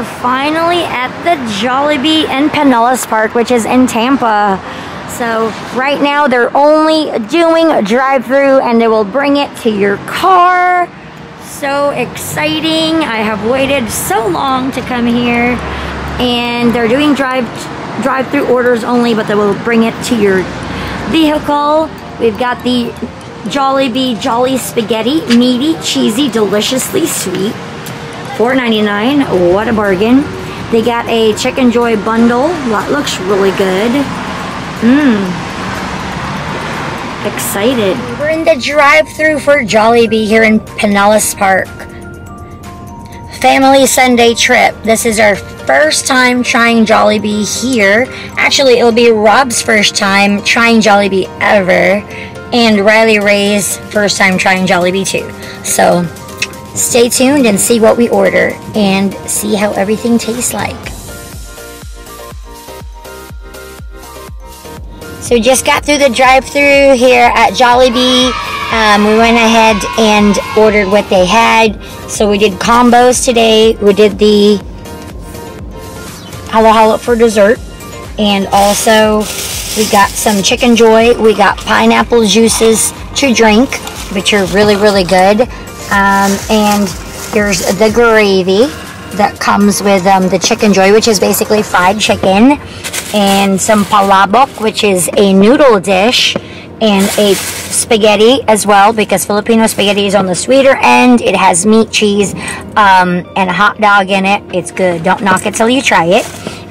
are finally at the Jollibee in Pinellas Park, which is in Tampa. So right now they're only doing a drive-through and they will bring it to your car. So exciting. I have waited so long to come here and they're doing drive drive-through orders only, but they will bring it to your vehicle. We've got the Jollibee Jolly Spaghetti, meaty, cheesy, deliciously sweet. $4.99. What a bargain. They got a Chicken Joy bundle. That looks really good. Mmm. Excited. We're in the drive-through for Jollibee here in Pinellas Park. Family Sunday trip. This is our first time trying Jollibee here. Actually, it'll be Rob's first time trying Jollibee ever. And Riley Ray's first time trying Jollibee too. So, Stay tuned and see what we order and see how everything tastes like. So we just got through the drive-through here at Jollibee. Um, we went ahead and ordered what they had. So we did combos today. We did the halo halo for dessert. And also we got some chicken joy. We got pineapple juices to drink, which are really, really good. Um, and here's the gravy that comes with um, the chicken joy, which is basically fried chicken, and some palabok, which is a noodle dish, and a spaghetti as well, because Filipino spaghetti is on the sweeter end. It has meat, cheese, um, and a hot dog in it. It's good. Don't knock it till you try it.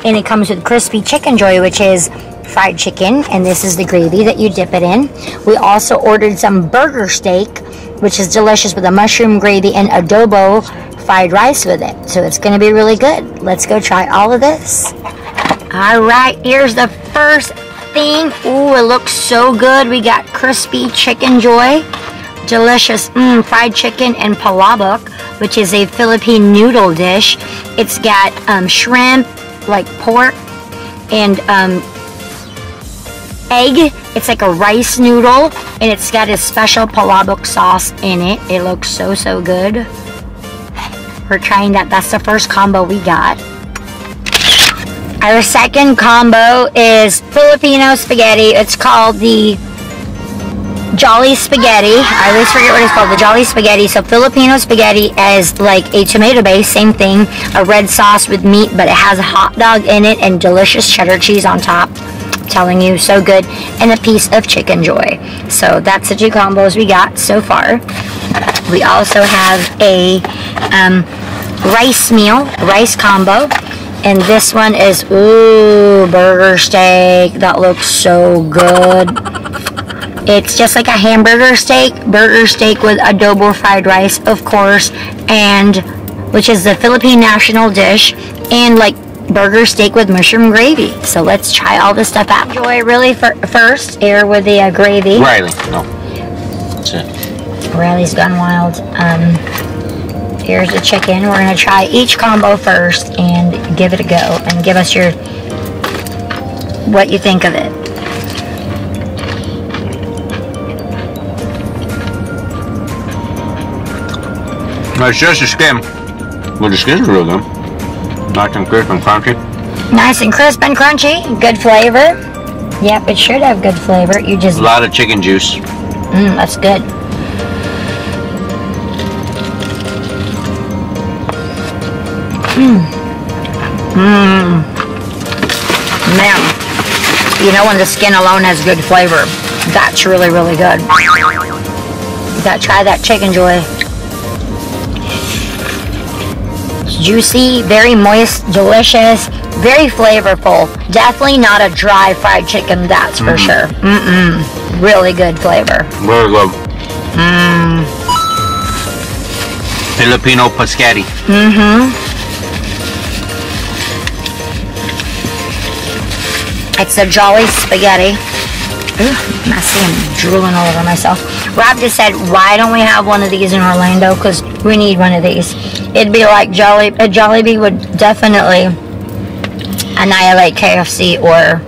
And it comes with crispy chicken joy, which is fried chicken, and this is the gravy that you dip it in. We also ordered some burger steak which is delicious with a mushroom gravy and adobo fried rice with it. So it's going to be really good. Let's go try all of this. All right, here's the first thing. Ooh, it looks so good. We got crispy chicken joy, delicious mm, fried chicken and palabok, which is a Philippine noodle dish. It's got um, shrimp, like pork, and um, egg. It's like a rice noodle and it's got a special palabok sauce in it. It looks so, so good. We're trying that. That's the first combo we got. Our second combo is Filipino spaghetti. It's called the Jolly Spaghetti. I always forget what it's called. The Jolly Spaghetti. So Filipino spaghetti is like a tomato base. Same thing. A red sauce with meat, but it has a hot dog in it and delicious cheddar cheese on top telling you, so good, and a piece of chicken joy. So that's the two combos we got so far. We also have a um, rice meal, rice combo, and this one is, ooh, burger steak. That looks so good. It's just like a hamburger steak, burger steak with adobo fried rice, of course, and which is the Philippine national dish, and like burger steak with mushroom gravy. So let's try all this stuff out. Enjoy really first here with the uh, gravy. Riley, no. That's it. Riley's gone wild. Um, here's the chicken. We're gonna try each combo first and give it a go and give us your what you think of it. it's just a skim. Well, the skin's real good. Nice and crisp and crunchy. Nice and crisp and crunchy. Good flavor. Yep, it should have good flavor. You just a lot of chicken juice. Mmm, that's good. Mmm. Mmm. Man, you know when the skin alone has good flavor, that's really, really good. You gotta try that chicken joy juicy, very moist, delicious, very flavorful. Definitely not a dry fried chicken, that's for mm. sure. Mm-mm. Really good flavor. Very good. Mmm. Filipino paschetti. Mm-hmm. It's a jolly spaghetti. Ooh, messy. I'm drooling all over myself. Rob just said, why don't we have one of these in Orlando? Because we need one of these it'd be like Jolly a Jollibee would definitely annihilate KFC or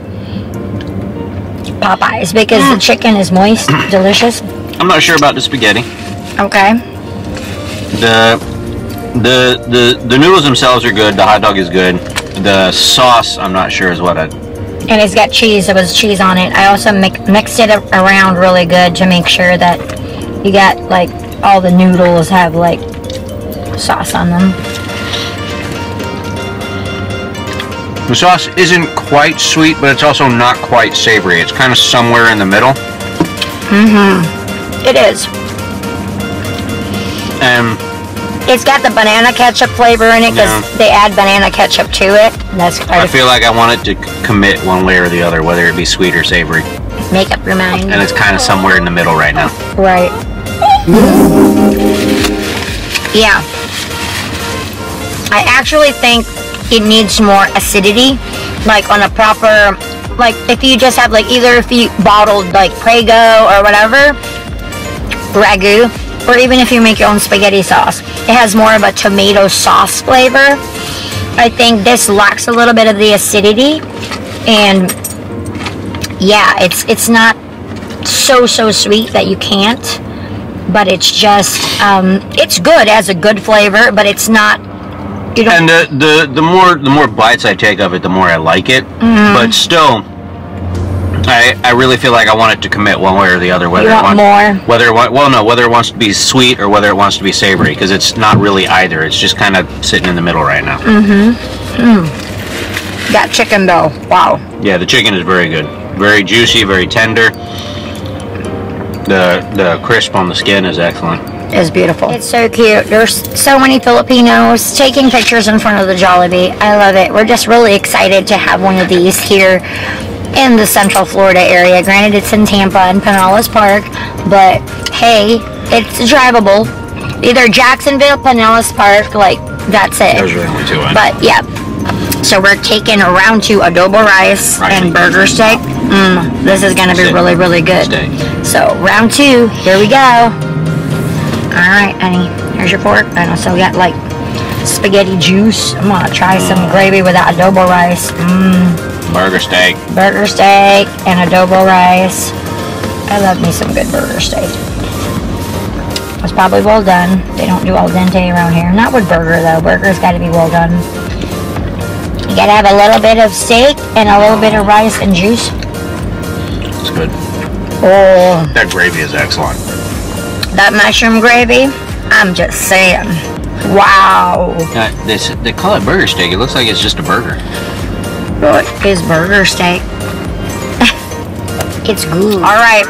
Popeyes because the chicken is moist, delicious. I'm not sure about the spaghetti. Okay. The The the the noodles themselves are good. The hot dog is good. The sauce, I'm not sure is what I. And it's got cheese. There was cheese on it. I also mi- mixed it around really good to make sure that you got like all the noodles have like sauce on them. The sauce isn't quite sweet, but it's also not quite savory. It's kind of somewhere in the middle. Mhm. It is. And It's got the banana ketchup flavor in it because Yeah. they add banana ketchup to it. That's I feel like I want it to commit one way or the other, whether it be sweet or savory. make up your mind. And it's kind of somewhere in the middle right now. Right. Yeah. I actually think it needs more acidity, like on a proper, like if you just have like either if you bottled like Prego or whatever, ragu, or even if you make your own spaghetti sauce, it has more of a tomato sauce flavor. I think this lacks a little bit of the acidity, and yeah, it's it's not so so sweet that you can't but it's just um, it's good as a good flavor but it's not you don't And the, the the more the more bites I take of it, the more I like it. Mm-hmm. But still, I I really feel like I want it to commit one way or the other. Whether you it want more whether it well no whether it wants to be sweet or whether it wants to be savory because it's not really either. It's just kind of sitting in the middle right now. Mm. Hmm. That chicken though wow Yeah, the chicken is very good, very juicy, very tender. The the crisp on the skin is excellent. it's beautiful it's so cute there's so many filipinos taking pictures in front of the jollibee i love it we're just really excited to have one of these here in the central florida area granted it's in tampa and pinellas park but hey it's drivable either jacksonville pinellas park like that's it Those are only two. I. But yeah. So we're taking round two adobo rice Rice and burger steak. Mm, this is gonna be Steak. really, really good. Steak. So round two, here we go. Alright, honey. Here's your fork. And also we got like spaghetti juice. I'm gonna try some gravy with that adobo rice. Mmm, Burger steak. burger steak and adobo rice. I love me some good burger steak. It's probably well done. They don't do al dente around here. Not with burger though. Burger's got to be well done. You gotta have a little bit of steak and a little bit of rice and juice. It's good. Oh, That gravy is excellent. that mushroom gravy. I'm just saying. Wow. Uh, they, s- they call it burger steak. It looks like it's just a burger. What is burger steak? it's good. All right.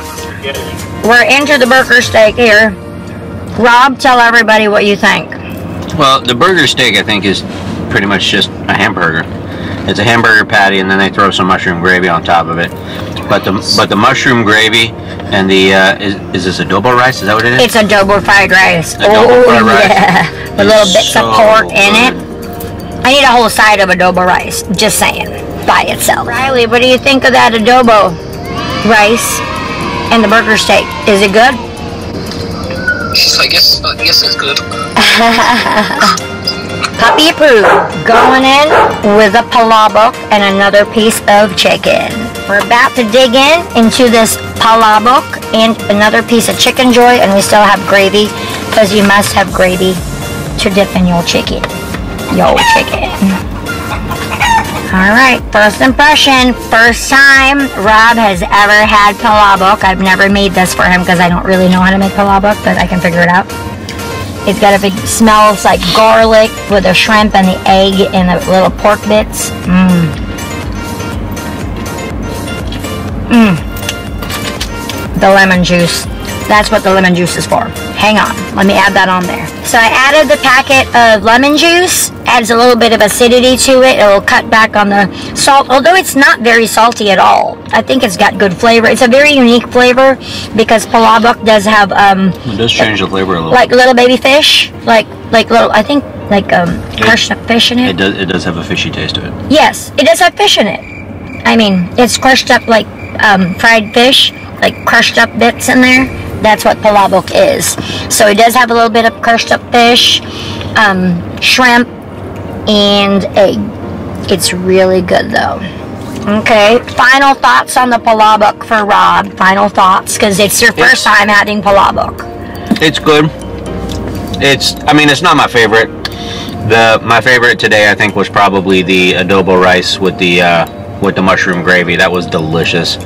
We're into the burger steak here. Rob, tell everybody what you think. Well, the burger steak I think is pretty much just a hamburger. It's a hamburger patty, and then they throw some mushroom gravy on top of it. But the but the mushroom gravy and the uh, is, is this adobo rice? Is that what it is? It's adobo fried rice. Adobo oh, fried rice yeah. With is little bits of so pork in good. it. I need a whole side of adobo rice. Just saying. By itself. Riley, what do you think of that adobo rice and the burger steak? Is it good? I guess uh, I guess it's good. Puppy approved. Going in with a palabok and another piece of chicken. We're about to dig in into this palabok and another piece of chicken joy, and we still have gravy because you must have gravy to dip in your chicken. Yo, chicken. All right, first impression, first time Rob has ever had palabok. I've never made this for him because I don't really know how to make palabok, but I can figure it out. It's got a big smells like garlic with the shrimp and the egg and the little pork bits. Mmm. Mmm. The lemon juice. That's what the lemon juice is for. Hang on, let me add that on there. So I added the packet of lemon juice. Adds a little bit of acidity to it. It'll cut back on the salt, although it's not very salty at all. I think it's got good flavor. It's a very unique flavor because palabok does have um, It does change the flavor a little. like little baby fish, like like little. I think like um crushed up fish in it it. does it does have a fishy taste to it. Yes, it does have fish in it. I mean, it's crushed up like um, fried fish, like crushed up bits in there. That's what palabok is. So it does have a little bit of crushed up fish, um, shrimp, and egg. It's really good though. Okay, final thoughts on the palabok for Rob. Final thoughts, because it's your first It's- time having palabok. It's good. It's I mean it's not my favorite. The my favorite today, I think, was probably the adobo rice with the uh, with the mushroom gravy. That was delicious.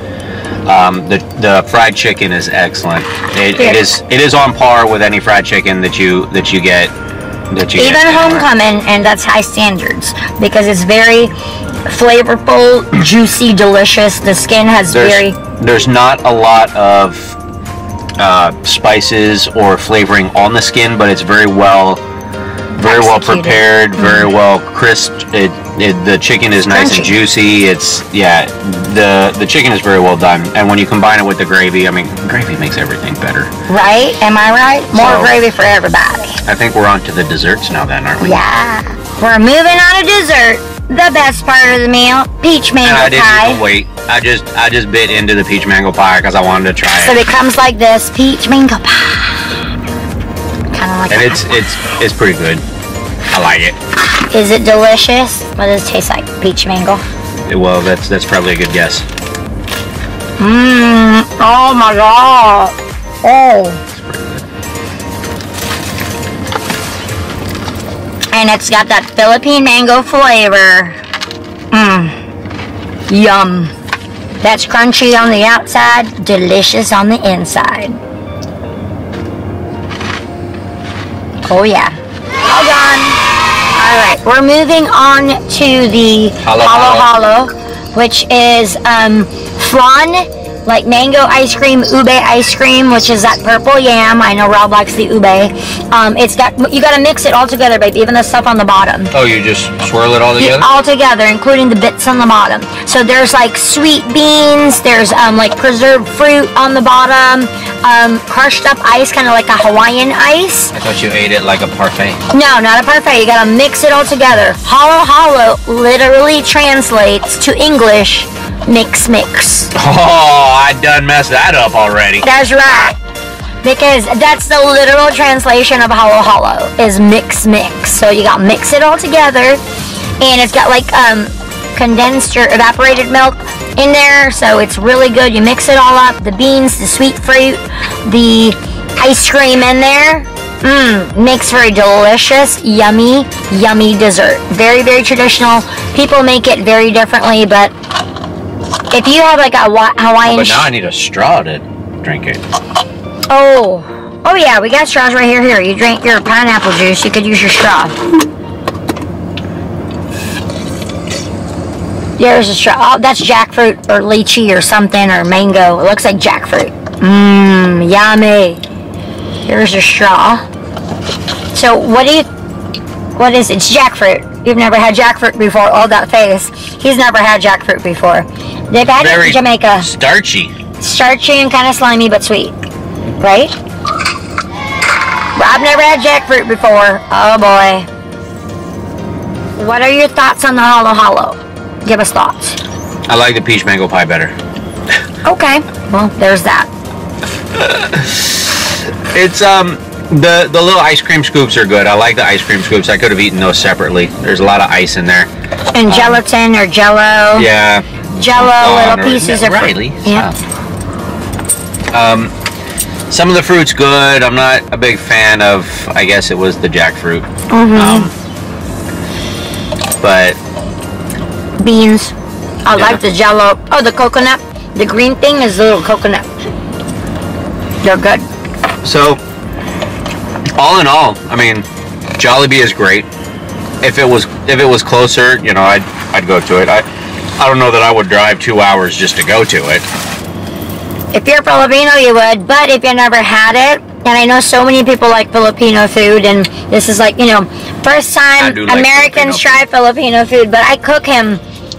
Um, the the fried chicken is excellent. It, it is it is on par with any fried chicken that you that you get that you Even homecoming, and that's high standards because it's very flavorful, juicy, delicious. The skin has There's very there's not a lot of uh, spices or flavoring on the skin, but it's very well very well prepared, very mm-hmm. well crisp. It, it the chicken is nice Crunchy. and juicy. It's yeah, the the chicken is very well done. And when you combine it with the gravy, I mean, gravy makes everything better. right. Am I right? More So- gravy for everybody. I think we're on to the desserts now, then, aren't we? Yeah. We're moving on to dessert. The best part of the meal, peach And I mango didn't pie. even wait. I just I just bit into the peach mango pie because I wanted to try So it. it comes like this, peach mango pie. Like And it's it's it's pretty good. I like it. Is it delicious? What does it taste like? Peach mango. Well, that's that's probably a good guess. Mmm. Oh my god. Oh. It's pretty good. And it's got that Philippine mango flavor. Mmm. Yum. That's crunchy on the outside, delicious on the inside. Oh yeah. Hold on. Alright, we're moving on to the Halo halo, halo which is um, flan, like mango ice cream, ube ice cream, which is that purple yam. I know Rob likes the ube. Um, it's got you got to mix it all together, baby. Even the stuff on the bottom. Oh, you just swirl it all together? all together, including the bits on the bottom. So there's like sweet beans, there's um, like preserved fruit on the bottom, um, crushed up ice, kind of like a Hawaiian ice. I thought you ate it like a parfait. No, not a parfait. You gotta mix it all together. Halo halo literally translates to English mix mix. Oh, I done messed that up already. That's right. Because that's the literal translation of halo halo is mix mix. So you got mix it all together and it's got like um condensed or evaporated milk in there so it's really good. You mix it all up, the beans, the sweet fruit, the ice cream in there. Mmm, makes for a delicious, yummy, yummy dessert. Very, very traditional. People make it very differently, but if you have like a Hawa- Hawaiian But now I need a straw to drink it. Oh, oh yeah, we got straws right here. Here, you drink your pineapple juice. You could use your straw. There's a straw. Oh, that's jackfruit or lychee or something or mango. It looks like jackfruit. Mmm, yummy. Here's a straw. So what do you? What is it? It's jackfruit. You've never had jackfruit before. Oh, that face. He's never had jackfruit before. They've had it Very in Jamaica starchy. starchy and kind of slimy but sweet. Right? I've never had jackfruit before. Oh boy. What are your thoughts on the halo halo? Give us thoughts. I like the peach mango pie better. Okay. Well, there's that. It's um the the little ice cream scoops are good. I like the ice cream scoops. I could have eaten those separately. There's a lot of ice in there. And gelatin or jello. Yeah. Jello, Oh, little pieces of Riley, Yeah. Um, some of the fruit's good. I'm not a big fan of. I guess it was the jackfruit. Mm-hmm. Um, but Beans. I Yeah. like the jello. Oh, the coconut. The green thing is the little coconut. They're good. So, all in all, I mean, Jollibee is great. If it was if it was closer, you know, I'd I'd go to it. I I don't know that I would drive two hours just to go to it. If you're Filipino, you would, but if you never had it, and I know so many people like Filipino food, and this is like, you know, first time like Americans Filipino try Filipino food, but I cook him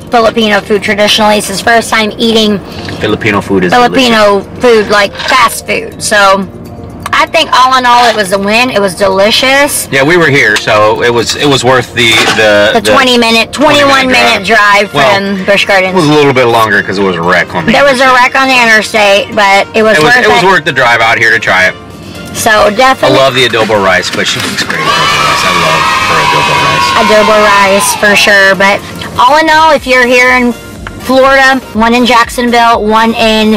Filipino food traditionally. It's his first time eating Filipino food is delicious. Filipino food, like fast food. So I think all in all, it was a win. It was delicious. Yeah, we were here, so it was it was worth the the, The 20 minute, 21 minute drive from Busch Gardens. It was a little bit longer because it was a wreck on the. There was a wreck on the interstate, but it was It was worth it was worth the drive out here to try it. So definitely. I love the adobo rice, but she makes great adobo rice. I love her adobo rice. adobo rice for sure. But all in all, if you're here in Florida, one in Jacksonville, one in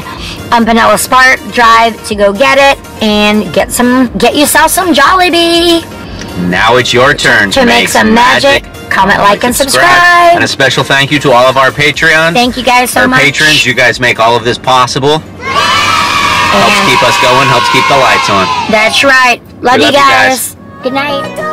um, Pinellas Park, drive to go get it and get some, get yourself some Jollibee. Now it's your turn to make some magic. Comment, like, and subscribe. And a special thank you to all of our Patreon. Thank you guys so our much. patrons. You guys make all of this possible. Helps keep us going. Helps keep the lights on. that's right. Love, you love you guys. guys. Good night.